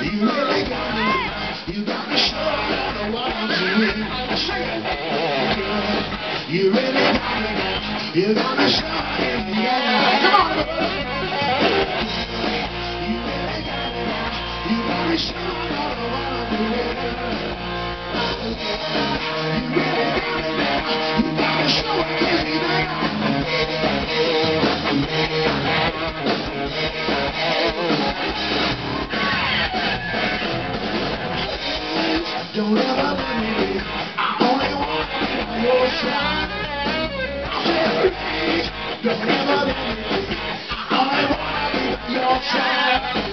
You really got me. You got me sure I know what I'm. You really got me. You got me sure I am. Yeah. Come on. You really got me now. You got me know what I'm doing. You really Don't ever let me. I to be your side.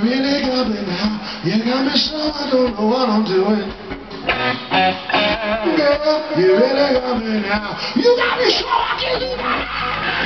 You really got me now. You got me so I don't know what I'm doing. Girl, you really got me now. You got me so I can't do.